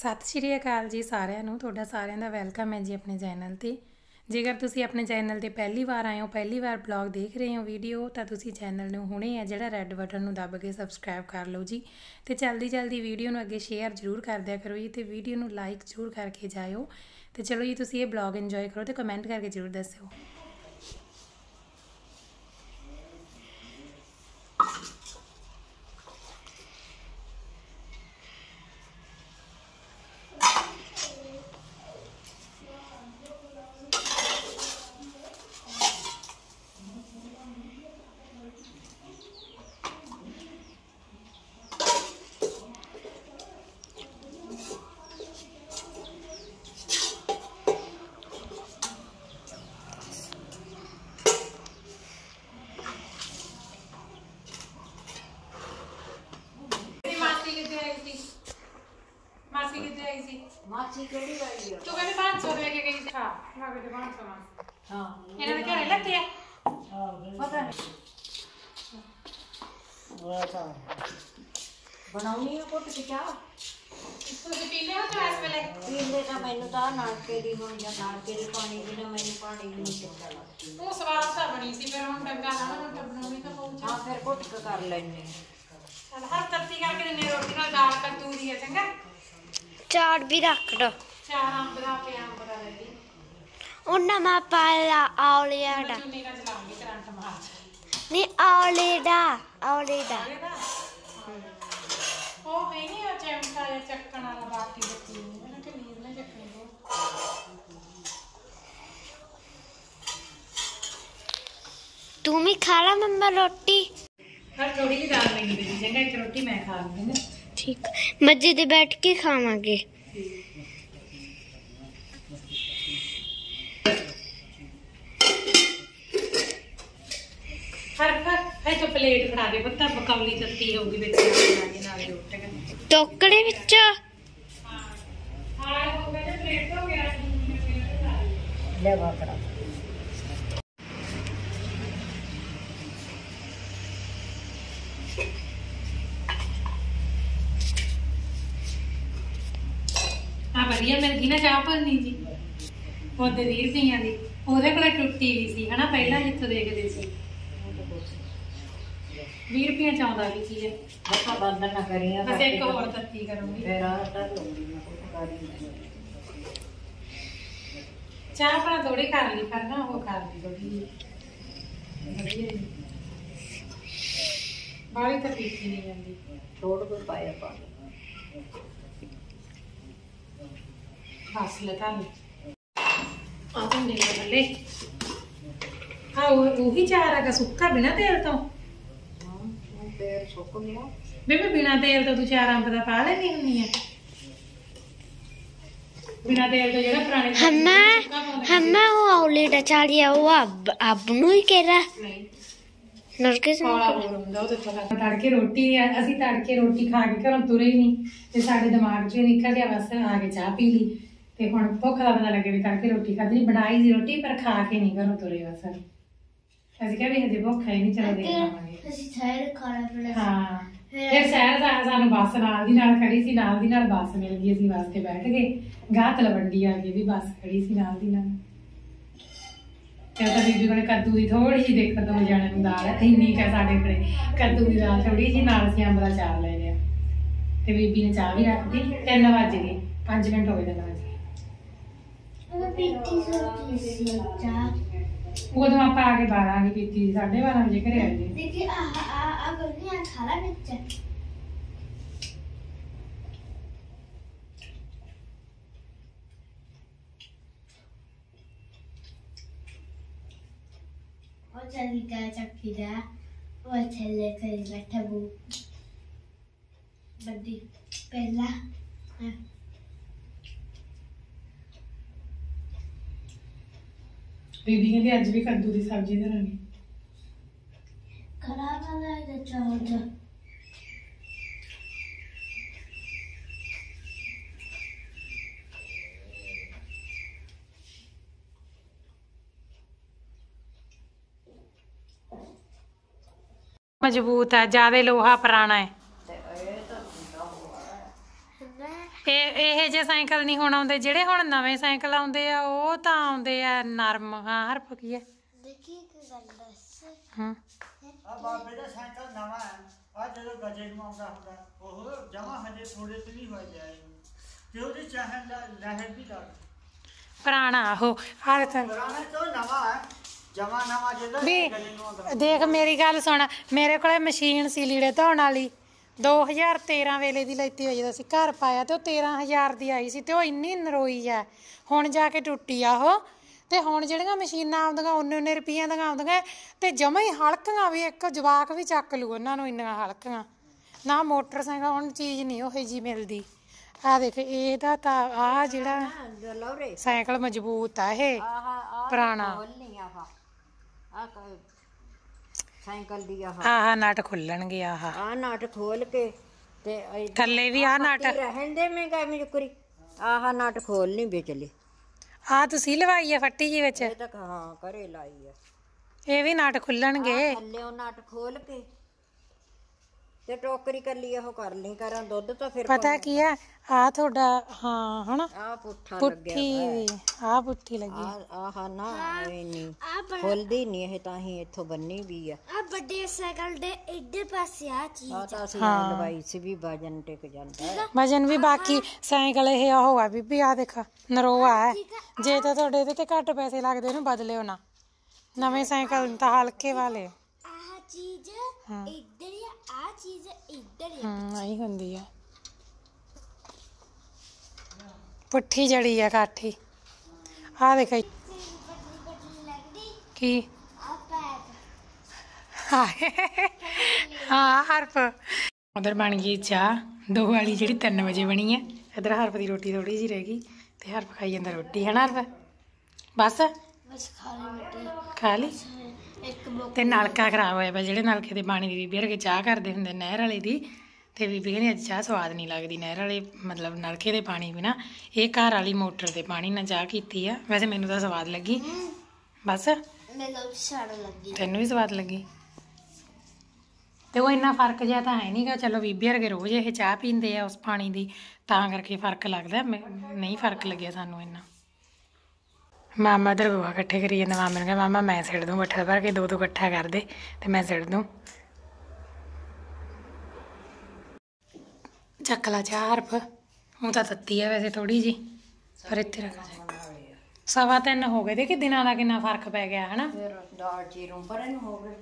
ਸਤਿ ਸ਼੍ਰੀ ਅਕਾਲ ਜੀ ਸਾਰਿਆਂ ਨੂੰ, ਤੁਹਾਡਾ ਸਾਰਿਆਂ ਦਾ ਵੈਲਕਮ ਹੈ ਜੀ ਆਪਣੇ ਚੈਨਲ ਤੇ। ਜੇਕਰ ਤੁਸੀਂ ਆਪਣੇ ਚੈਨਲ ਤੇ ਪਹਿਲੀ ਵਾਰ ਆਏ ਹੋ, ਪਹਿਲੀ ਵਾਰ ਬਲੌਗ ਦੇਖ ਰਹੇ ਹੋ ਵੀਡੀਓ, ਤਾਂ ਤੁਸੀਂ ਚੈਨਲ ਨੂੰ ਹੁਣੇ ਹੈ ਜਿਹੜਾ ਰੈੱਡ ਬਟਨ ਨੂੰ ਦੱਬ ਕੇ ਸਬਸਕ੍ਰਾਈਬ ਕਰ ਲਓ ਜੀ। ਤੇ ਜਲਦੀ ਜਲਦੀ ਵੀਡੀਓ ਨੂੰ ਅੱਗੇ ਸ਼ੇਅਰ ਜ਼ਰੂਰ ਕਰ ਦਿਆ ਕਰੋ ਜੀ ਤੇ ਵੀਡੀਓ ਨੂੰ ਲਾਈਕ ਜ਼ਰੂਰ ਕਰਕੇ ਜਾਇਓ। ਤੇ ਚਲੋ ਜੀ, ਤੁਸੀਂ ਇਹ ਬਲੌਗ ਇੰਜੋਏ ਕਰੋ ਤੇ ਕਮੈਂਟ ਕਰਕੇ ਜ਼ਰੂਰ ਦੱਸਿਓ। ਮਾਸੀ ਕਿੱਥੇ ਆਈ ਸੀ? ਮਾਛੀ ਕਿਹੜੀ ਵਾਲੀ ਆ ਤੂੰ ਕਹਿੰਦੇ 500 ਦੇ ਕੇ ਗਈ ਸੀ। ਹਾਂ ਮੈਂ ਕਹਿੰਦੇ 500 ਮਾਸੀ ਹਾਂ। ਇਹਨਾਂ ਦੇ ਘਰੇ ਲੱਗੇ ਆ। ਪਤਾ ਨਹੀਂ ਉਹ ਤਾਂ ਬਣਾਉਣੀ ਆ ਕੁੱਟ ਕੇ ਚਾਹ? ਤੁਸੀਂ ਪੀ ਲਿਆ ਚਾਹ ਇਸ ਵੇਲੇ? ਪੀਂਦੇ ਤਾਂ ਮੈਨੂੰ ਤਾਂ ਨਾਨਕੇ ਦੀ ਹੁਣ ਜਾਂ ਨਾਨਕੇ ਦੀ ਪਾਣੀ ਬਿਨਾ ਮੈਨੂੰ ਪਾਣੀ ਵੀ ਨਹੀਂ ਚੰਗਾ ਲੱਗਦਾ ਉਹ ਸਵਾਦ ਤਾਂ ਬਣੀ ਸੀ ਫਿਰ ਹੁਣ ਡੰਗਾ ਲਾਣਾ ਹੁਣ ਤਾਂ ਬਣਾਉਣੀ ਤਾਂ ਪਊ ਹਾਂ ਫਿਰ ਕੁੱਟ ਕੇ ਕਰ ਲੈਣੇ ਹਰ ਤੱਤੀ ਕਰਕੇ ਦਿੰਨੇ ਰੋਟੀ ਨਾਲ ਦਾਲ ਕੱਦੂ ਦੀ ਹੈ ਚੰਗਾ? ਚਾਰ ਵੀ ਰੱਖ ਦੋ। ਚਾਰ ਅੰਬ ਦਾ ਤੇ ਅੰਬ ਦਾ ਲੈ ਲਈ। ਉਹਨਾਂ ਮਾ ਪਾਇਆ ਆਉਲਿਆ ਦਾ। ਚੁੰਨੀ ਨਾਲ ਚਲਾਉਂਗੀ ਕਰੰਟ ਮਾਰ ਨਹੀਂ ਆਉਲੇ ਦਾ ਆਉਲੇ ਦਾ। ਇਹਦਾ ਉਹ ਹੈ ਨਹੀਂ ਉਹ ਚਮਚਾ ਜਾਂ ਚੱਕਣ ਵਾਲਾ ਬਾਟੀ ਦਿੱਤੀ ਇਹਨਾਂ ਕਿ ਨੀਰ ਨੇ ਚੱਕਣੀ ਉਹ ਤੂੰ ਵੀ ਖਾ ਲਾ ਮੰਮਾ ਰੋਟੀ। ਹਰ ਥੋੜੀ ਜਿਹੀ ਦਾਲ ਮੈਨੂੰ ਦੇ ਦੀ ਚੰਗਾ ਇੱਕ ਰੋਟੀ ਮੈਂ ਖਾ ਲੂੰਗੀ ਨਾ। ਠੀਕ। ਮੱਜੇ ਤੇ ਬੈਠ ਕੇ ਖਾਵਾਂਗੇ। ਹਰ ਹਰ ਹੈ ਤਾਂ ਪਲੇਟ ਫੜਾ ਦੇ ਪੱਤਾ ਬਕੌਲੀ ਤੱਤੀ ਹੋਊਗੀ ਵਿੱਚ ਨਾਲ ਰੋਟੀ ਟੋਕਰੇ ਵਿੱਚ? ਹਾਂ ਹੋ ਗਿਆ ਤੇ ਪਲੇਟ ਹੋ ਗਿਆ ਲੈ ਵਾਪੜਾ ਆ ਵਧੀਆ ਮਿਲ ਗਈ ਨਾ ਚਾਹ ਭੰਨੀ ਜੀ। ਉਹਦੇ 20 ਰੁਪਈਆਂ ਦੀ ਉਹਦੇ ਕੋਲੇ ਟੁੱਟੀ ਵੀ ਸੀ ਹਨਾ ਪਹਿਲਾਂ ਜਿੱਥੋਂ ਦੇਖਦੇ ਸੀ। 20 ਰੁਪਈਆਂ ਚ ਆਉਂਦਾ ਵੀ ਚੀਜ਼ ਮੱਥਾ ਬੰਦ ਨਾ ਕਰੀਆਂ ਬਸ ਇੱਕ ਹੋਰ ਤੱਤੀ ਕਰੂੰਗੀ। ਫਿਰ ਆ ਤਾਂ ਨਾ ਕੁੱਟ ਕਰੀ ਚਾਹ ਆਪਣਾ ਥੋੜੀ ਕਰ ਲਈ ਪਰ ਨਾ ਉਹ ਕਰ ਲਈ ਥੋੜੀ ਬਾਲੀ ਤਾਂ ਪੀਤੀ ਨਹੀਂ ਜਾਂਦੀ ਥੋੜ ਕੋ ਪਾਇਆ ਪਾ। ਬਸ ਲਗਾ ਲਈ ਆ ਤਾਂ ਨਹੀਂ ਬੱਲੇ ਹਾਂ ਉਹ ਉਹੀ ਚਾਹ ਰਗਾ ਸੁੱਕਾ ਬਿਨਾ ਤੇਲ ਤੋਂ। ਹਾਂ ਉਹ ਪੈਰ ਸੁੱਕ ਗਿਆ ਬੇਬੇ ਬਿਨਾ ਤੇਲ ਤੋਂ ਤੂੰ ਚਾਰ ਅੰਬ ਦਾ ਪਾ ਲੈਣੀ ਹੁੰਦੀ ਆ। ਬਿਨਾ ਤੇਲ ਤੋਂ ਜਿਹੜਾ ਪੁਰਾਣੇ ਹੰਮਾ ਸੁੱਕਾ ਪਾਉਂਦੇ ਹੰਮਾ ਉਹ ਆਉਲੇ ਦਾ ਚਾੜਿਆ ਉਹ ਅਬ ਅਬ ਨੂੰ ਹੀ ਕਹਿ ਰਾ ਨਹੀਂ। ਨਰਕੇ ਸੇ ਕੋਲਾ ਹੋਰ ਹੁੰਦਾ ਉਹ ਤੇ ਥੋੜਾ ਤੜਕੇ ਰੋਟੀ ਅਸੀਂ ਤੜਕੇ ਰੋਟੀ ਖਾ ਕੇ ਘਰੋਂ ਤੁਰੇ ਹੀ ਨਹੀਂ। ਤੇ ਸਾਡੇ ਦਿਮਾਗ 'ਚ ਨਿਕਲ ਗਿਆ ਬਸ ਆ ਕੇ ਚਾਹ ਪੀ ਲਈ। ਤੇ ਹੁਣ ਭੁੱਖ ਦਾ ਪਤਾ ਲੱਗੇ ਵੀ ਤੜਕੇ ਰੋਟੀ ਖਾਧੀ ਬਣਾਈ ਸੀ ਰੋਟੀ ਪਰ ਖਾ ਕੇ ਨਹੀਂ ਘਰੋਂ ਤੁਰੇ ਬਸ। ਅਸੀਂ ਕਿਹਾ ਵੀ ਹਜੇ ਭੁੱਖ ਹੈ ਨਹੀਂ ਚਲੋ ਦੇਖ ਲਵਾਂਗੇ ਅਸੀਂ ਸਾਰੇ ਖਾਣਾ ਪੀਣਾ ਹਾਂ ਫਿਰ ਸ਼ਹਿਰ ਦਾ ਸਾਨੂੰ ਬੱਸ ਨਾਲ ਦੀ ਨਾਲ ਖੜੀ ਸੀ ਨਾਲ ਦੀ ਨਾਲ ਬੱਸ ਮਿਲ ਗਈ ਅਸੀਂ ਬੱਸ ਤੇ ਬੈਠ ਗਏ। ਗਾਹ ਤਲਵੰਡੀ ਆ ਗਈ ਵੀ ਬੱਸ ਖੜੀ ਸੀ ਨਾਲ ਦੀ ਨਾਲ। ਤੇ ਤਾਂ ਬੀਬੀ ਕੋਲੇ ਕੱਦੂ ਦੀ ਥੋੜੀ ਜਿਹੀ ਦੇਖੋ ਦੋ ਜਾਣੇ ਨੂੰ ਦਾਲ ਹੈ ਇੰਨੀ ਕਾ ਸਾਡੇ ਕੋਲੇ। ਕੱਦੂ ਦੀ ਦਾਲ ਥੋੜੀ ਜਿਹੀ ਨਾਲ ਅਸੀਂ ਅੰਬ ਦਾ ਚਾਰ ਲੈ ਲਿਆ। ਤੇ ਬੀਬੀ ਨੇ ਚਾਹ ਵੀ ਰੱਖਦੀ 3 ਵਜ ਗਏ 5 ਮਿੰਟ ਹੋ ਗਏ 3 ਵਜ ਗਏ ਉਹ ਪੀਤੀ ਸੋਤੀ ਸੀ ਚਾਹ ਉਦੋਂ ਆਪਾਂ ਆ ਕੇ 12 ਵਜੇ ਪੀਤੀ ਸੀ, ਸਾਢੇ 12 ਵਜੇ ਘਰੇ ਆ ਗਏ। ਦੇਖੀ ਆ ਆ ਆ ਗਲੀਆਂ ਖਾਲਾ ਵਿੱਚ। ਉਹ ਉਹ ਬੂ। ਬੱਦੀ ਪਹਿਲਾ ਹਾਂ। ਬੀਬੀ ਕਹਿੰਦੀ ਅੱਜ ਵੀ ਕੱਦੂ ਦੀ ਸਬਜ਼ੀ ਧਰਾਂਗੇ। ਕਰਾ ਵਾਲਾ ਇਹਦਾ ਚਾਹ ਮਜ਼ਬੂਤ ਹੈ ਜ਼ਿਆਦਾ ਲੋਹਾ ਪੁਰਾਣਾ ਹੈ। ਇਹ ਇਹ ਜੇ ਸਾਈਕਲ ਨਹੀਂ ਹੁਣ ਆਉਂਦੇ ਜਿਹੜੇ ਹੁਣ ਨਵੇਂ ਸਾਈਕਲ ਆਉਂਦੇ ਆ ਉਹ ਤਾਂ ਆਉਂਦੇ ਆ ਨਰਮ। ਹਾਂ ਹਰਪ ਕੀ ਹੈ ਦੇਖੀ ਇੱਕ ਗੱਲ ਦੱਸ। ਹਾਂ। ਆ ਬਾਬੇ ਦਾ ਸਾਈਕਲ ਨਵਾਂ ਹੈ। ਆ ਜਦੋਂ ਗਜੇ ਨੂੰ ਆਉਂਦਾ ਹੁੰਦਾ ਉਹ ਜਮਾ ਹਜੇ ਥੋੜੇ ਤੇ ਨਹੀਂ ਹੋ ਜਾਏ ਤੇ ਉਹਦੀ ਚਾਹਨ ਦਾ ਲਹਿਰ ਵੀ ਲੱਗ ਪੁਰਾਣਾ ਉਹ ਹਰ ਤਾਂ ਪੁਰਾਣਾ ਤੋਂ ਨਵਾਂ ਹੈ? ਜਮਾ ਨਵਾਂ ਜਦੋਂ ਵੀ ਗਜੇ ਨੂੰ ਆਉਂਦਾ ਦੇਖ ਮੇਰੀ ਗੱਲ ਸੁਣ ਮੇਰੇ ਕੋਲੇ ਮਸ਼ੀਨ ਸੀ ਲੀੜੇ ਧੋਣ ਵਾਲੀ। 2013 ਵੇਲੇ ਦੀ ਲੈਤੀ ਹੋਈ ਜਦੋਂ ਅਸੀਂ ਘਰ ਪਾਇਆ ਤੇ ਉਹ 13000 ਦੀ ਆਈ ਸੀ ਤੇ ਉਹ ਇੰਨੀ ਨਰੋਈ ਆ। ਹੁਣ ਜਾ ਕੇ ਟੁੱਟੀ ਆ ਉਹ। ਤੇ ਹੁਣ ਜਿਹੜੀਆਂ ਮਸ਼ੀਨਾਂ ਆਉਂਦੀਆਂ ਉਹਨੇ ਉਹਨੇ ਰੁਪਈਆਂ ਦੀਆਂ ਆਉਂਦੀਆਂ ਤੇ ਜਮਾ ਹੀ ਹਲਕੀਆਂ ਵੀ ਇੱਕ ਜਵਾਕ ਵੀ ਚੱਕ ਲੂ ਉਹਨਾਂ ਨੂੰ ਇੰਨੀਆਂ ਹਲਕੀਆਂ। ਨਾ ਮੋਟਰਸਾਈਕਲ ਹੁਣ ਚੀਜ਼ ਨਹੀਂ ਉਹੇ ਜੀ ਮਿਲਦੀ। ਆ ਦੇਖ ਇਹਦਾ ਤਾਂ ਆ ਜਿਹੜਾ ਸਾਈਕਲ ਮਜ਼ਬੂਤ ਆ ਇਹ ਪੁਰਾਣਾ। ਕ- ਸਾਈਕਲ ਦੀ ਆਹ। ਆਹ ਨਟ ਖੁੱਲਣਗੇ ਆਹ। ਆਹ ਨਾਟ ਖੋਲ ਕੇ ਤੇ ਇਹ ਥੱਲੇ ਵੀ ਆ ਨਟ ਰਹਿਣ ਦੇ ਮੈਂ ਕਾ ਆਹ ਨਾਟ ਖੋਲਣੀ ਵਿਚਲੇ ਆ ਤੁਸੀਂ ਲਵਾਈ ਆ ਫੱਟੀ ਜੀ ਵਿੱਚ? ਇਹ ਤਾਂ ਹਾਂ ਘਰੇ ਲਾਈ ਆ। ਇਹ ਵੀ ਨਟ ਖੁੱਲਣਗੇ। ਥੱਲੇ ਉਹ ਨਾਟ ਖੋਲ ਕੇ ਤੇ ਟੋਕਰੀ ਕੱਲੀ ਉਹ ਕਰ ਲਈ ਕਰਾਂ ਦੁੱਧ ਤਾਂ ਫਿਰ ਪਤਾ ਕੀ ਆ? ਆ ਤੁਹਾਡਾ ਹਾਂ ਹਨਾ? ਆਹ ਪੁੱਠਾ ਪੁੱਠੀ ਲੱਗਿਆ ਆ ਪੁੱਠੀ ਲੱਗੀ। ਆਹ ਆਹ ਨਾ ਇਹ ਨਹੀਂ। ਆ ਖੁੱਲਦੀ ਨਹੀਂ ਇਹ ਤਾਂ ਹੀ ਇੱਥੋਂ ਬੰਨੀ ਵੀ ਆ। ਆ ਵੱਡੇ ਸਾਈਕਲ ਦੇ ਇੱਧਰ ਪਾਸੇ ਆ ਚੀਜ਼। ਆ ਤਾਂ ਅਸੀਂ ਲਵਾਈ ਸੀ ਵੀ ਵਜਨ ਟਿਕ ਜਾਂਦਾ ਹੈ। ਵਜਨ ਵੀ ਬਾਕੀ ਸਾਈਕਲ ਇਹ ਉਹ ਆ ਬੀਬੀ ਆ ਦੇਖ ਨਰੋਆ ਹੈ। ਜੇ ਤਾਂ ਤੁਹਾਡੇ ਇਹਦੇ ਤੇ ਘੱਟ ਪੈਸੇ ਲੱਗਦੇ ਇਹਨੂੰ ਬਦਲਿਓ ਨਾ। ਨਵੇਂ ਸਾਈਕਲ ਤਾਂ ਹਲਕੇ ਵਾਲੇ। ਆਹ ਆ ਆ ਚੀਜ਼ ਆ ਹੂੰ ਆਈ ਹੁੰਦੀ ਆ। ਪੁੱਠੀ ਜੜੀ ਆ ਕਾਠੀ। ਆ ਦੇਖ ਕੀ? ਹਾਂ ਹਰਫ। ਉਧਰ ਬਣ ਗਈ ਚਾਹ। ਦੋ ਵਾਲੀ ਜਿਹੜੀ 3 ਵਜੇ ਬਣੀ ਹੈ ਇਧਰ ਹਰਫ ਦੀ ਰੋਟੀ ਥੋੜੀ ਜੀ ਰਹਿ ਗਈ। ਤੇ ਹਰਫ ਖਾਈ ਜਾਂਦਾ ਰੋਟੀ। ਹੈ ਨਾ ਹਰਫ? ਬਸ? ਬਸ ਖਾ ਲਈ ਮਿੱਟੀ ਖਾ ਲਈ? ਇੱਕ ਬੁੱਕ ਤੇ ਨਲਕਾ ਖਰਾਬ ਹੋਇਆ ਪਿਆ ਜਿਹੜੇ ਨਲਕੇ ਦੇ ਪਾਣੀ ਦੀ ਬੀਬੀ ਵਰਗੇ ਚਾਹ ਕਰਦੇ ਹੁੰਦੇ ਨਹਿਰ ਵਾਲੇ ਦੀ ਤੇ ਬੀਬੀ ਕਹਿੰਦੀ ਅੱਜ ਚਾਹ ਸਵਾਦ ਨਹੀਂ ਲੱਗਦੀ ਨਹਿਰ ਵਾਲੇ ਮਤਲਬ ਨਲਕੇ ਦੇ ਪਾਣੀ ਬਿਨਾ। ਇਹ ਘਰ ਵਾਲੀ ਮੋਟਰ ਦੇ ਪਾਣੀ ਨਾਲ ਚਾਹ ਕੀਤੀ ਆ। ਵੈਸੇ ਮੈਨੂੰ ਤਾਂ ਸਵਾਦ ਲੱਗੀ। ਬਸ। ਮੈਨੂੰ ਲੱਗੀ। ਤੈਨੂੰ ਵੀ ਸਵਾਦ ਲੱਗੀ? ਤੇ ਉਹ ਇੰਨਾ ਫ਼ਰਕ ਜਿਹਾ ਤਾਂ ਹੈ ਨਹੀਂਗਾ ਚਲੋ ਬੀਬੀ ਵਰਗੇ ਰੋਜ਼ ਇਹ ਚਾਹ ਪੀਂਦੇ ਆ ਉਸ ਪਾਣੀ ਦੀ ਤਾਂ ਕਰਕੇ ਫ਼ਰਕ ਲੱਗਦਾ। ਨਹੀਂ ਫ਼ਰਕ ਲੱਗਿਆ ਸਾਨੂੰ ਇੰਨਾ। ਮਾਮਾ ਦਰ ਗੋਹਾ ਇਕੱਠੇ ਕਰੀ ਜਾਂਦਾ, ਮਾਮੇ ਨੂੰ ਕਿਹਾ ਮਾਮਾ ਮੈਂ ਸਿੱਟ ਦੂੰ ਬੱਠਾ ਭਰ ਕੇ, ਦੋ ਦੋ ਇਕੱਠਾ ਕਰ ਦੇ ਤੇ ਮੈਂ ਸਿੱਟ ਦੂੰ। ਚੱਕ ਲਾ ਚਾਹ ਹਰਫ, ਉਹ ਤਾਂ ਤੱਤੀ ਆ ਵੈਸੇ ਥੋੜੀ ਜੀ ਪਰ ਇੱਥੇ ਰੱਖ ਦੇ ਸਵਾ ਤਿੰਨ ਹੋ ਗਏ ਦੇ ਕਿ ਦਿਨਾਂ ਦਾ ਕਿੰਨਾ ਫ਼ਰਕ ਪੈ ਗਿਆ, ਹਨਾ? ਫਿਰ ਦਾਲ ਚੀਰੋਂ ਪਰ ਇਹਨੂੰ ਹੋ ਗਏ।